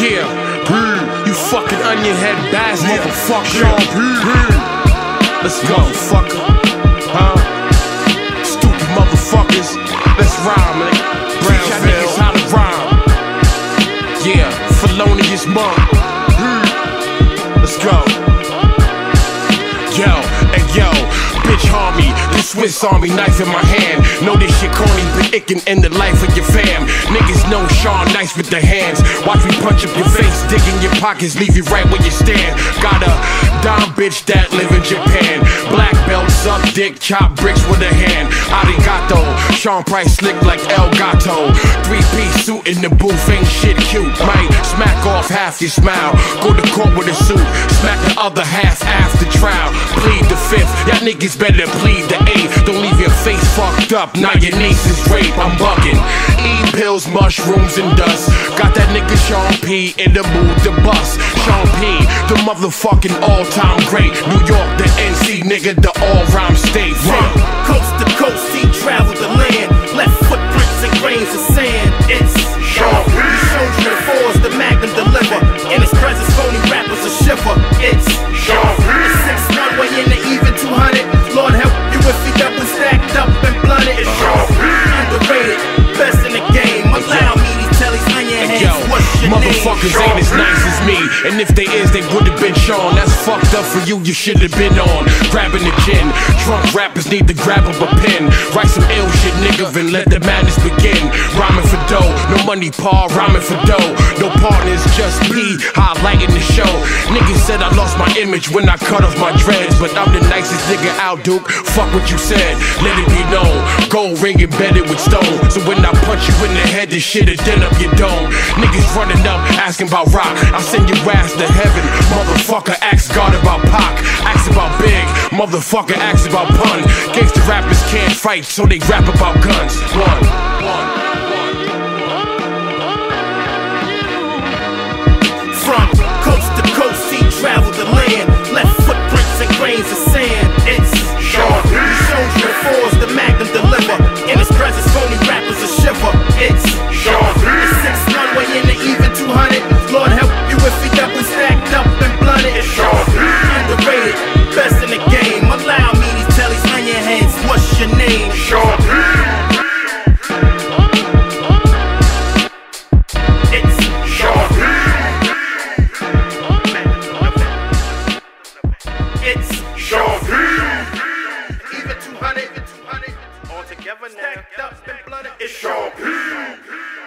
Yeah, you fucking onion head bastard, Yeah. motherfucker. Sean P. Let's go, fucker. Huh? Stupid motherfuckers. Let's rhyme, y'all Brownsville. niggas how to rhyme. Yeah, felonious monk. Let's go. Yo, hey yo, bitch harm me. The Swiss Army knife in my hand. Know this shit corny, but it can end the life of your fam. Niggas Sean nice with the hands. Watch me punch up your face, dig in your pockets, leave you right where you stand. Got a dime bitch that live in Japan. Black belt, suck dick, chop bricks with a hand. Arigato, Sean Price slick like El Gato. Three piece suit in the booth, ain't shit cute. Might smack off half your smile. Go to court with a suit, smack the other half after trial. Plead the fifth, y'all niggas better plead the eighth. Don't leave your face fucked up, now your niece is rape. I'm bugging. Eat pills, mushrooms, and dust. Got that nigga Sean P in the mood to bust. Sean P, the motherfucking all time great. New York, the NC nigga, the all rhyme state. From coast to coast, he traveled the land. Left footprints and grains of sand. It's Sean P. Soldier and fours, the Magnum deliver. In his presence, phony rappers a shiver. It's Sean P. The six one way in the even 200. Motherfuckers ain't as nice as me. And if they is, they would've been Sean. That's fucked up for you, you should've been on. Grabbing the gin. Drunk rappers need to grab up a pen. Write some ill shit, nigga, and let the madness begin. Rhyming for dough, no money, Paul, rhyming for dough. No partners, just me, highlighting the show. Niggas said I lost my image when I cut off my dreads. But I'm the nicest nigga out, Duke. Fuck what you said, let it be known. Gold ring embedded with stone. So when I punch you in the head, this shit'll dent up your dome. Niggas running up, asking about rock. I send your ass to heaven. Motherfucker, ask God about Pac. Ask about Big. Motherfucker, ask about Pun. Gangsta rappers can't fight, so they rap about guns. One, one. your name? Sharpie. Together now. Stacked up and blooded. It's Sharpie.